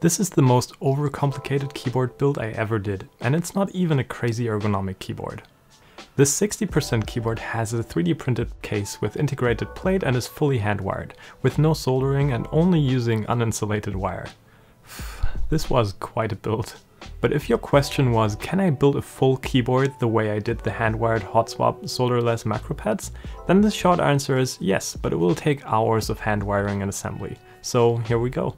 This is the most overcomplicated keyboard build I ever did, and it's not even a crazy ergonomic keyboard. This 60% keyboard has a 3D printed case with integrated plate and is fully hand-wired, with no soldering and only using uninsulated wire. This was quite a build. But if your question was, can I build a full keyboard the way I did the hand-wired hot swap solderless macro pads, then the short answer is yes, but it will take hours of hand wiring and assembly. So here we go.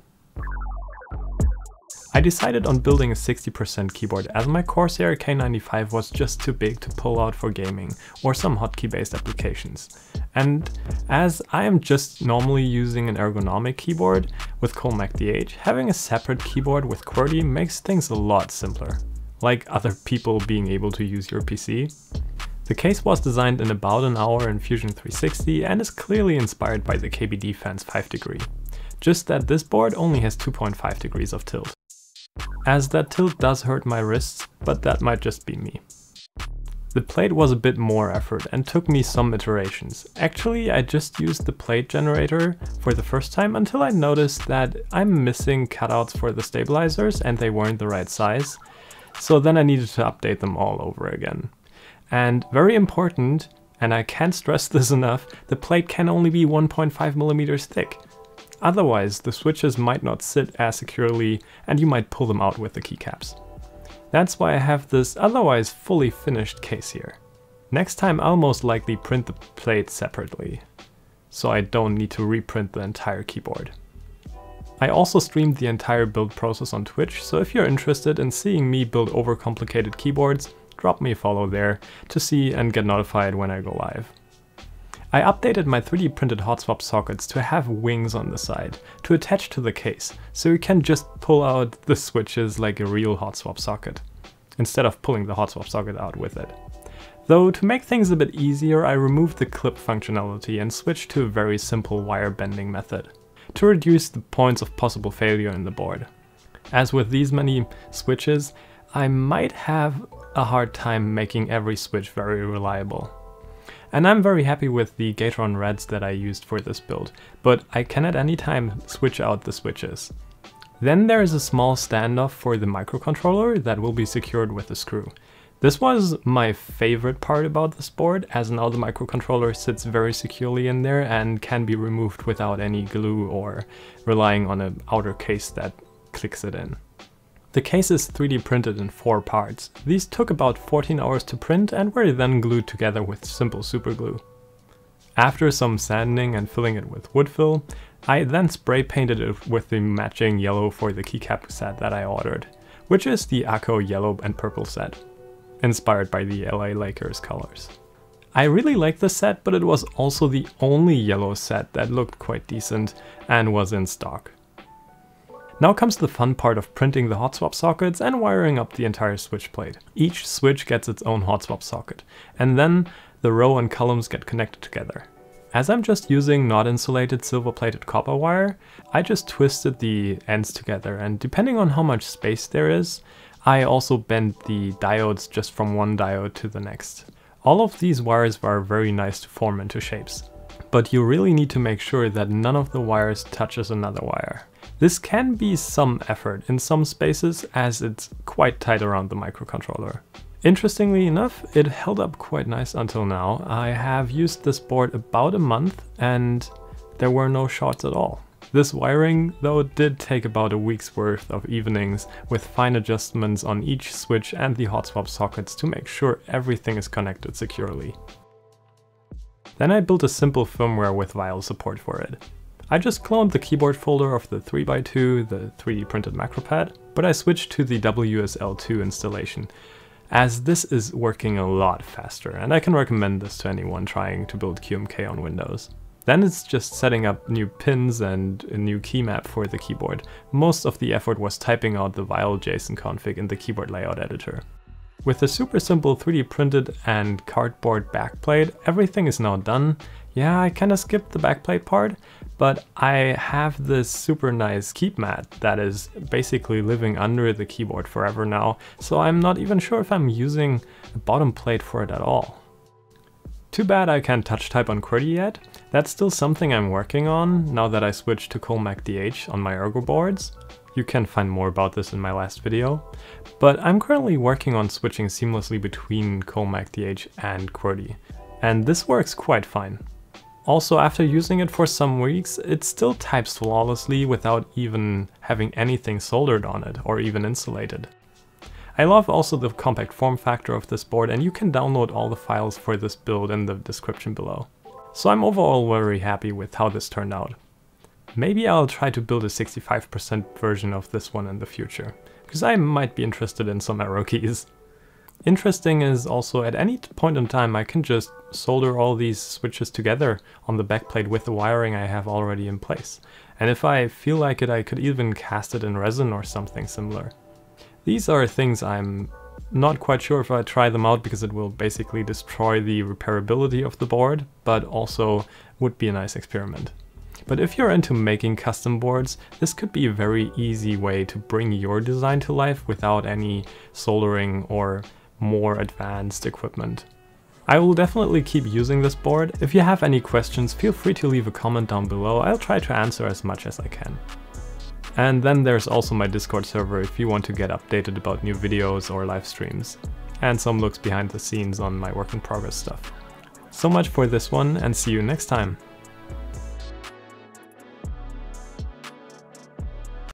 I decided on building a 60% keyboard as my Corsair K95 was just too big to pull out for gaming or some hotkey based applications. And as I am just normally using an ergonomic keyboard with Colemak DH, having a separate keyboard with QWERTY makes things a lot simpler. Like other people being able to use your PC. The case was designed in about an hour in Fusion 360 and is clearly inspired by the KBD Fans 5 degree. Just that this board only has 2.5 degrees of tilt as that tilt does hurt my wrists, but that might just be me. The plate was a bit more effort and took me some iterations. Actually, I just used the plate generator for the first time until I noticed that I'm missing cutouts for the stabilizers and they weren't the right size. So then I needed to update them all over again. And very important, and I can't stress this enough, the plate can only be 1.5 millimeters thick. Otherwise, the switches might not sit as securely and you might pull them out with the keycaps. That's why I have this otherwise fully finished case here. Next time I'll most likely print the plate separately, so I don't need to reprint the entire keyboard. I also streamed the entire build process on Twitch, so if you're interested in seeing me build overcomplicated keyboards, drop me a follow there to see and get notified when I go live. I updated my 3D printed hot swap sockets to have wings on the side to attach to the case, so you can just pull out the switches like a real hot swap socket, instead of pulling the hot swap socket out with it. Though to make things a bit easier I removed the clip functionality and switched to a very simple wire bending method, to reduce the points of possible failure in the board. As with these many switches, I might have a hard time making every switch very reliable. And I'm very happy with the Gateron Reds that I used for this build, but I can at any time switch out the switches. Then there is a small standoff for the microcontroller that will be secured with a screw. This was my favorite part about this board, as now the microcontroller sits very securely in there and can be removed without any glue or relying on an outer case that clicks it in. The case is 3D printed in four parts. These took about 14 hours to print and were then glued together with simple superglue. After some sanding and filling it with wood fill, I then spray painted it with the matching yellow for the keycap set that I ordered, which is the Akko yellow and purple set, inspired by the LA Lakers colors. I really liked the set, but it was also the only yellow set that looked quite decent and was in stock. Now comes the fun part of printing the hot swap sockets and wiring up the entire switch plate. Each switch gets its own hot swap socket, and then the row and columns get connected together. As I'm just using not insulated silver plated copper wire, I just twisted the ends together and depending on how much space there is, I also bent the diodes just from one diode to the next. All of these wires were very nice to form into shapes. But you really need to make sure that none of the wires touches another wire. This can be some effort in some spaces as it's quite tight around the microcontroller. Interestingly enough, it held up quite nice until now. I have used this board about a month and there were no shorts at all. This wiring, though, did take about a week's worth of evenings with fine adjustments on each switch and the hot swap sockets to make sure everything is connected securely. Then I built a simple firmware with VIAL support for it. I just cloned the keyboard folder of the 3x2, the 3D printed macropad, but I switched to the WSL2 installation, as this is working a lot faster, and I can recommend this to anyone trying to build QMK on Windows. Then it's just setting up new pins and a new key map for the keyboard. Most of the effort was typing out the VIAL JSON config in the keyboard layout editor. With the super simple 3D printed and cardboard backplate, everything is now done. Yeah, I kinda skipped the backplate part, but I have this super nice Keebmat that is basically living under the keyboard forever now, so I'm not even sure if I'm using a bottom plate for it at all. Too bad I can't touch type on QWERTY yet. That's still something I'm working on now that I switched to Colemak DH on my Ergo boards. You can find more about this in my last video. But I'm currently working on switching seamlessly between Colemak DH and QWERTY. And this works quite fine. Also, after using it for some weeks, it still types flawlessly without even having anything soldered on it or even insulated. I love also the compact form factor of this board and you can download all the files for this build in the description below. So I'm overall very happy with how this turned out. Maybe I'll try to build a 65% version of this one in the future, because I might be interested in some arrow keys. Interesting is also at any point in time I can just solder all these switches together on the backplate with the wiring I have already in place. And if I feel like it I could even cast it in resin or something similar. These are things I'm not quite sure if I try them out because it will basically destroy the repairability of the board, but also would be a nice experiment. But if you're into making custom boards, this could be a very easy way to bring your design to life without any soldering or more advanced equipment. I will definitely keep using this board. If you have any questions, feel free to leave a comment down below. I'll try to answer as much as I can. And then there's also my Discord server if you want to get updated about new videos or live streams. And some looks behind the scenes on my work in progress stuff. So much for this one and see you next time.